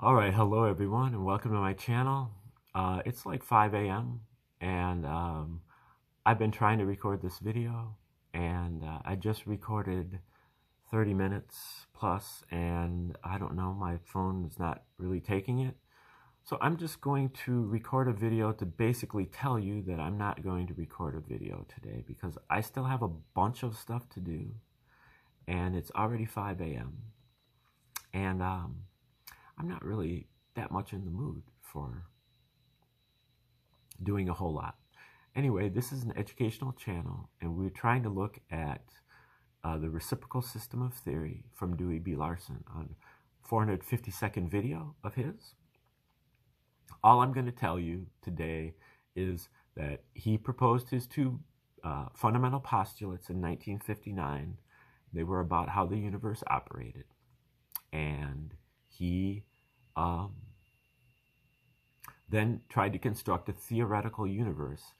All right, hello everyone, and welcome to my channel. Uh, it's like 5 a.m. and um, I've been trying to record this video, and uh, I just recorded 30 minutes plus, and I don't know, my phone is not really taking it. So I'm just going to record a video to basically tell you that I'm not going to record a video today because I still have a bunch of stuff to do, and it's already 5 a.m. And um, I'm not really that much in the mood for doing a whole lot. Anyway, this is an educational channel, and we're trying to look at uh, the reciprocal system of theory from Dewey B. Larson on 450 second video of his. All I'm going to tell you today is that he proposed his two uh, fundamental postulates in 1959. They were about how the universe operated. And he um, then tried to construct a theoretical universe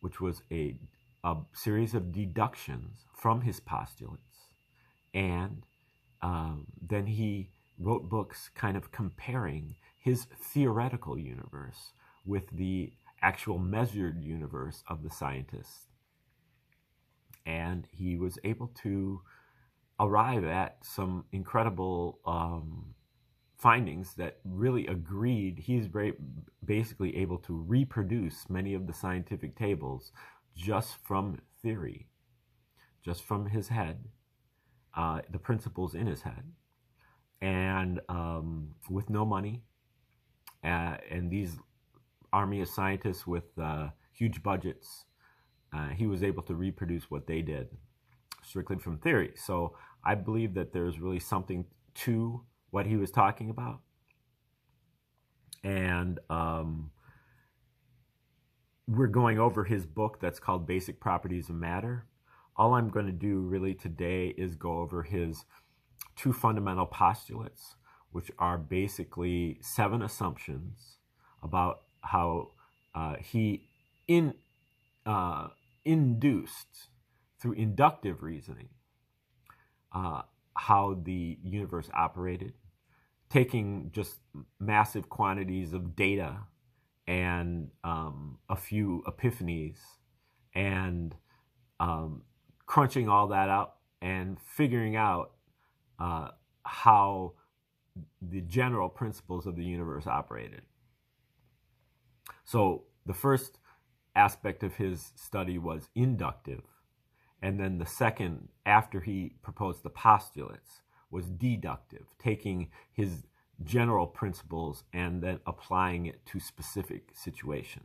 which was a, a series of deductions from his postulates. And um, then he wrote books kind of comparing his theoretical universe with the actual measured universe of the scientists. And he was able to arrive at some incredible um, findings that really agreed. He's very basically able to reproduce many of the scientific tables just from theory, just from his head, uh, the principles in his head, and um, with no money. Uh, and these army of scientists with uh, huge budgets, uh, he was able to reproduce what they did strictly from theory. So I believe that there's really something to what he was talking about. And um, we're going over his book that's called Basic Properties of Matter. All I'm going to do really today is go over his two fundamental postulates, which are basically seven assumptions about how uh, he in uh, induced through inductive reasoning uh, how the universe operated taking just massive quantities of data and um, a few epiphanies and um, crunching all that up and figuring out uh, how the general principles of the universe operated. So the first aspect of his study was inductive. And then the second, after he proposed the postulates, was deductive, taking his general principles and then applying it to specific situations.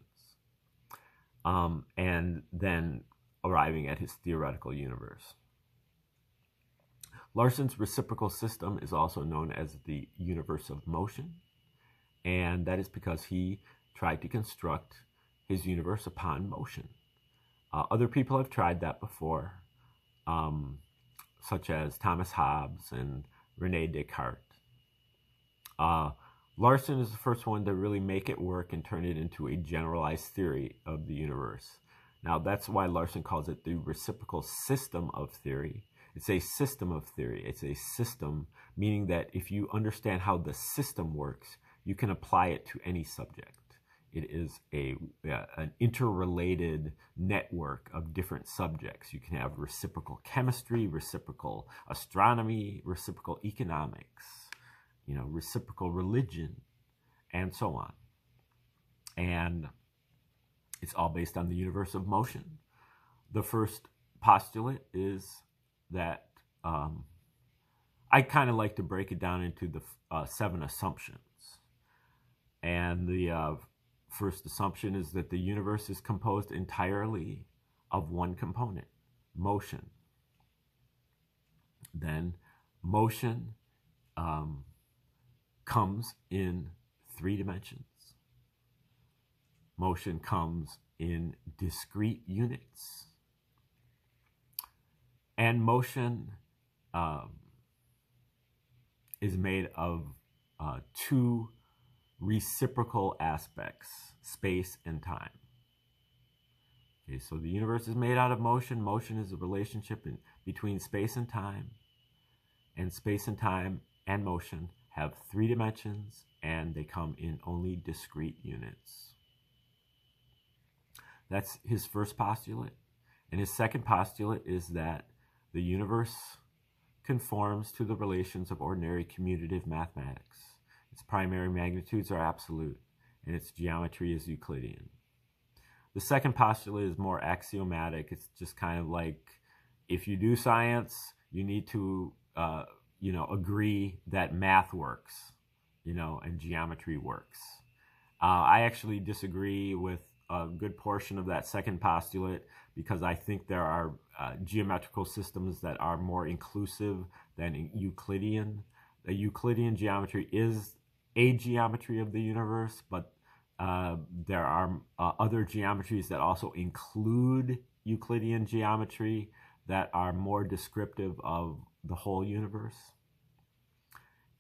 Um, and then arriving at his theoretical universe. Larson's reciprocal system is also known as the universe of motion, and that is because he tried to construct his universe upon motion. Uh, other people have tried that before. Um, such as Thomas Hobbes and Rene Descartes. Uh, Larson is the first one to really make it work and turn it into a generalized theory of the universe. Now, that's why Larson calls it the reciprocal system of theory. It's a system of theory. It's a system, meaning that if you understand how the system works, you can apply it to any subject. It is a uh, an interrelated network of different subjects. You can have reciprocal chemistry, reciprocal astronomy, reciprocal economics, you know, reciprocal religion, and so on. And it's all based on the universe of motion. The first postulate is that um, I kind of like to break it down into the uh, seven assumptions. And the uh, first assumption is that the universe is composed entirely of one component, motion. Then motion um, comes in three dimensions. Motion comes in discrete units. And motion um, is made of uh, two reciprocal aspects, space and time. Okay, so the universe is made out of motion. Motion is a relationship in, between space and time. And space and time and motion have three dimensions and they come in only discrete units. That's his first postulate. And his second postulate is that the universe conforms to the relations of ordinary commutative mathematics. Its primary magnitudes are absolute, and its geometry is Euclidean. The second postulate is more axiomatic. It's just kind of like if you do science, you need to, uh, you know, agree that math works, you know, and geometry works. Uh, I actually disagree with a good portion of that second postulate because I think there are uh, geometrical systems that are more inclusive than Euclidean. The Euclidean geometry is a geometry of the universe, but uh, there are uh, other geometries that also include Euclidean geometry that are more descriptive of the whole universe.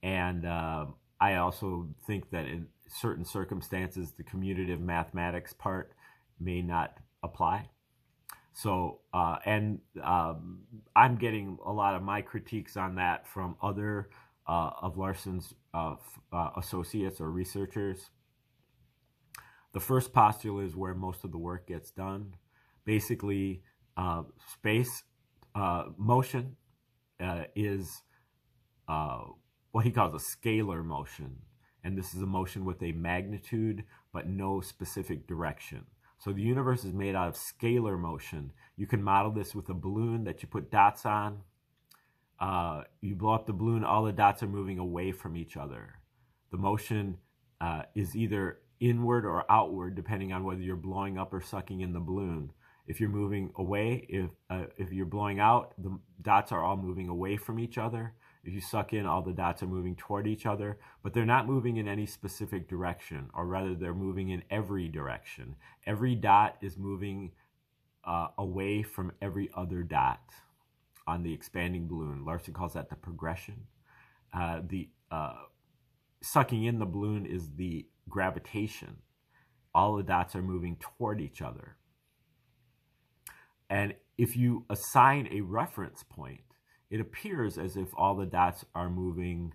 And uh, I also think that in certain circumstances, the commutative mathematics part may not apply. So, uh, and um, I'm getting a lot of my critiques on that from other uh, of Larson's uh, uh associates or researchers. The first postulate is where most of the work gets done. Basically, uh, space uh, motion is what he calls a scalar motion and this is a motion with a magnitude but no specific direction. So the universe is made out of scalar motion. You can model this with a balloon that you put dots on. Uh, you blow up the balloon, all the dots are moving away from each other. The motion uh, is either inward or outward, depending on whether you're blowing up or sucking in the balloon. If you're moving away, if, uh, if you're blowing out, the dots are all moving away from each other. If you suck in, all the dots are moving toward each other, but they're not moving in any specific direction, or rather, they're moving in every direction. Every dot is moving uh, away from every other dot on the expanding balloon. Larson calls that the progression. Uh, the uh, sucking in the balloon is the gravitation. All the dots are moving toward each other. And if you assign a reference point, it appears as if all the dots are moving.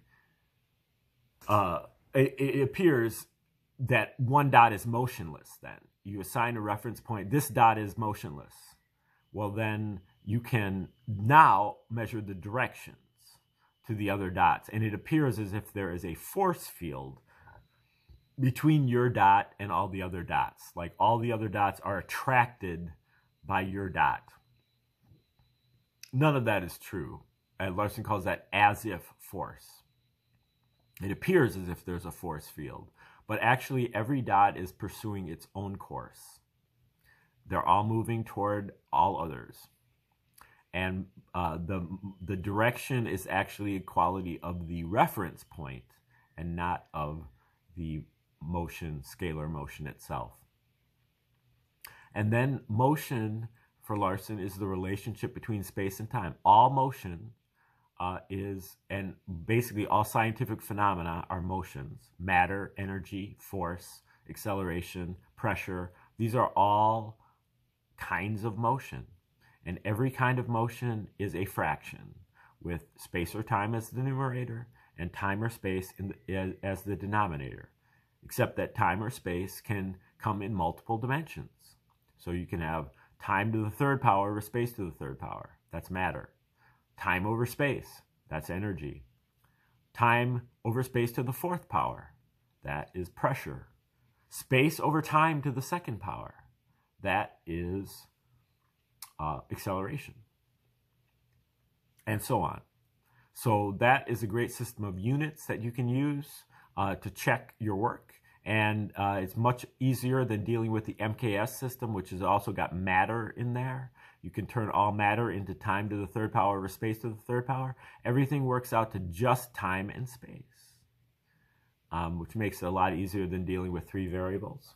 Uh, it, it appears that one dot is motionless then. You assign a reference point, this dot is motionless. Well, then you can now measure the directions to the other dots. And it appears as if there is a force field between your dot and all the other dots. Like all the other dots are attracted by your dot. None of that is true. And Larson calls that as if force. It appears as if there's a force field, but actually every dot is pursuing its own course. They're all moving toward all others. And uh, the, the direction is actually a quality of the reference point and not of the motion, scalar motion itself. And then motion for Larson is the relationship between space and time. All motion uh, is, and basically all scientific phenomena are motions matter, energy, force, acceleration, pressure. These are all kinds of motion. And every kind of motion is a fraction, with space or time as the numerator and time or space the, as the denominator, except that time or space can come in multiple dimensions. So you can have time to the third power over space to the third power. That's matter. Time over space, that's energy. Time over space to the fourth power, that is pressure. Space over time to the second power, that is uh, acceleration. And so on. So that is a great system of units that you can use uh, to check your work and uh, it's much easier than dealing with the MKS system, which has also got matter in there. You can turn all matter into time to the third power or space to the third power. Everything works out to just time and space, um, which makes it a lot easier than dealing with three variables.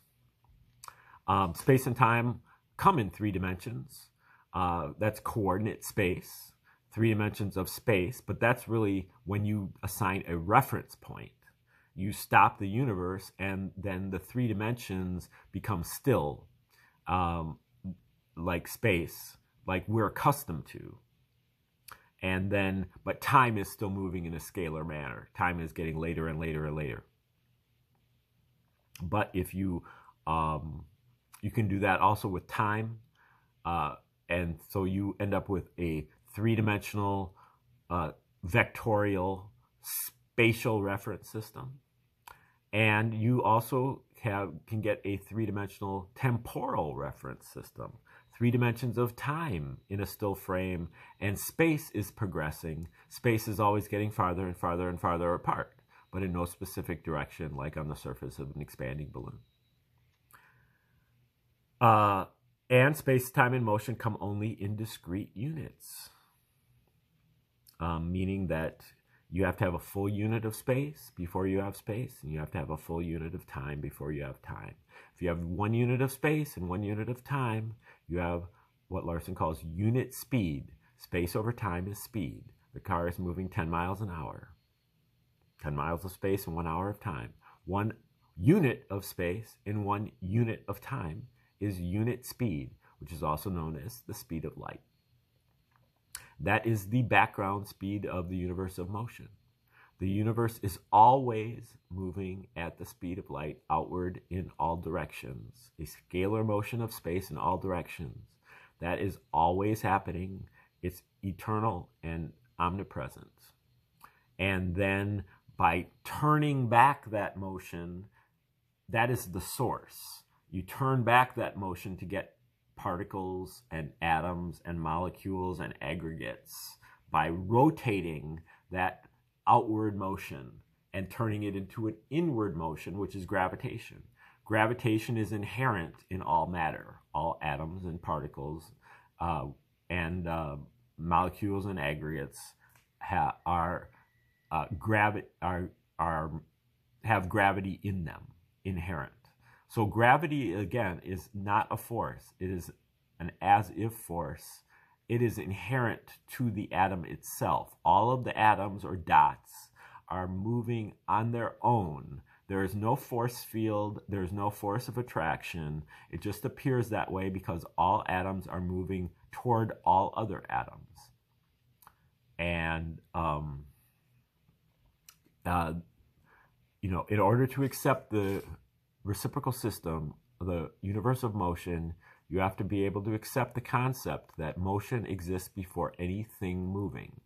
Um, space and time come in three dimensions. Uh, that's coordinate space, three dimensions of space, but that's really when you assign a reference point you stop the universe and then the three dimensions become still um, like space like we're accustomed to and then but time is still moving in a scalar manner. Time is getting later and later and later. But if you um, you can do that also with time, uh, and so you end up with a three-dimensional uh, vectorial spatial reference system, and you also have can get a three-dimensional temporal reference system three dimensions of time in a still frame, and space is progressing. Space is always getting farther and farther and farther apart, but in no specific direction, like on the surface of an expanding balloon. Uh, and space, time, and motion come only in discrete units, um, meaning that you have to have a full unit of space before you have space, and you have to have a full unit of time before you have time. If you have one unit of space and one unit of time, you have what Larson calls unit speed. Space over time is speed. The car is moving 10 miles an hour. 10 miles of space in one hour of time. One unit of space in one unit of time is unit speed, which is also known as the speed of light. That is the background speed of the universe of motion. The universe is always moving at the speed of light outward in all directions, a scalar motion of space in all directions. That is always happening. It's eternal and omnipresent. And then by turning back that motion, that is the source. You turn back that motion to get particles and atoms and molecules and aggregates by rotating that outward motion and turning it into an inward motion, which is gravitation. Gravitation is inherent in all matter, all atoms and particles, uh, and uh, molecules and aggregates ha- are, uh, gravi- are, are, have gravity in them, inherent. So gravity, again, is not a force. It is an as-if force it is inherent to the atom itself. All of the atoms or dots are moving on their own. There is no force field, there's no force of attraction. It just appears that way because all atoms are moving toward all other atoms. And, um, uh, you know, in order to accept the reciprocal system, the universe of motion, you have to be able to accept the concept that motion exists before anything moving.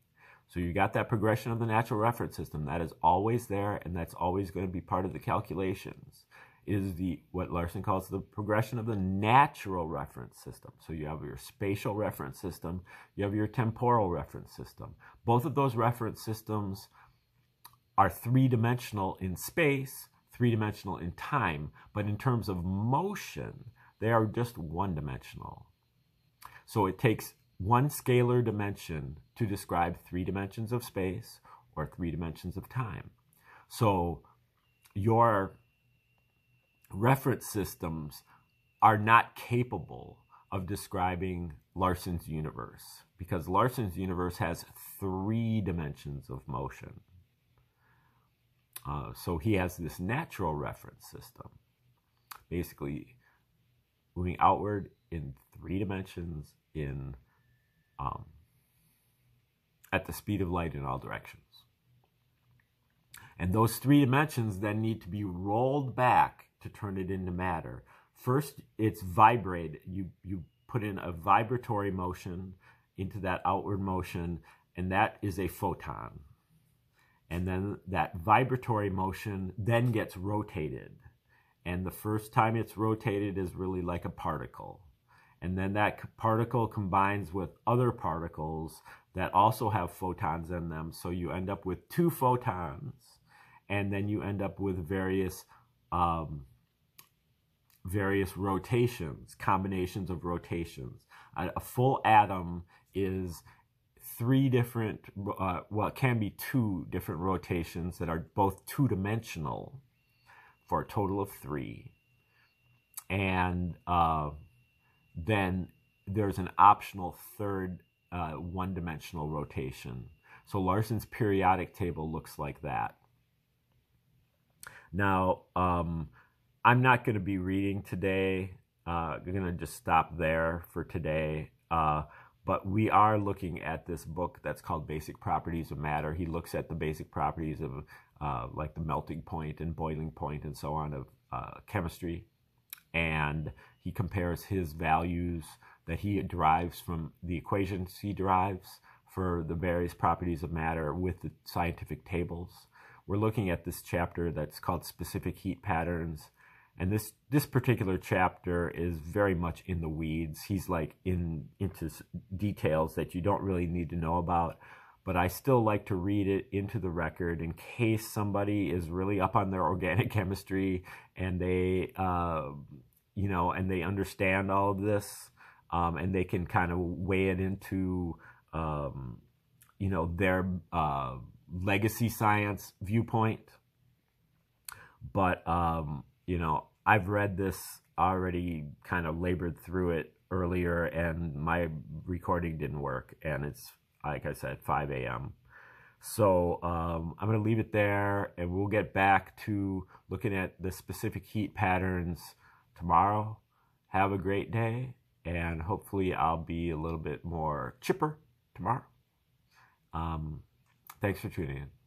So you got that progression of the natural reference system that is always there and that's always going to be part of the calculations. Is the what Larson calls the progression of the natural reference system. So you have your spatial reference system, you have your temporal reference system. Both of those reference systems are three-dimensional in space, three-dimensional in time, but in terms of motion, they are just one dimensional. So it takes one scalar dimension to describe three dimensions of space or three dimensions of time. So your reference systems are not capable of describing Larson's universe because Larson's universe has three dimensions of motion. Uh, so he has this natural reference system. Basically, moving outward in three dimensions in um, at the speed of light in all directions. And those three dimensions then need to be rolled back to turn it into matter. First, it's vibrate. You you put in a vibratory motion into that outward motion, and that is a photon. And then that vibratory motion then gets rotated and the first time it's rotated is really like a particle. And then that particle combines with other particles that also have photons in them. So you end up with two photons, and then you end up with various um, various rotations, combinations of rotations. A, a full atom is three different, uh, well, it can be two different rotations that are both two dimensional for a total of three. And uh, then there's an optional third uh, one dimensional rotation. So Larson's periodic table looks like that. Now, um, I'm not going to be reading today. Uh, I'm going to just stop there for today. But we are looking at this book that's called Basic Properties of Matter. He looks at the basic properties of uh, like the melting point and boiling point and so on of uh, chemistry. And he compares his values that he derives from the equations he derives for the various properties of matter with the scientific tables. We're looking at this chapter that's called Specific Heat Patterns and this this particular chapter is very much in the weeds. He's like in into details that you don't really need to know about but i still like to read it into the record in case somebody is really up on their organic chemistry and they uh, you know and they understand all of this um, and they can kind of weigh it into um, you know their uh, legacy science viewpoint. But um, you know I've read this already, kind of labored through it earlier, and my recording didn't work. And it's, like I said, 5 a.m. So um, I'm going to leave it there, and we'll get back to looking at the specific heat patterns tomorrow. Have a great day, and hopefully, I'll be a little bit more chipper tomorrow. Um, thanks for tuning in.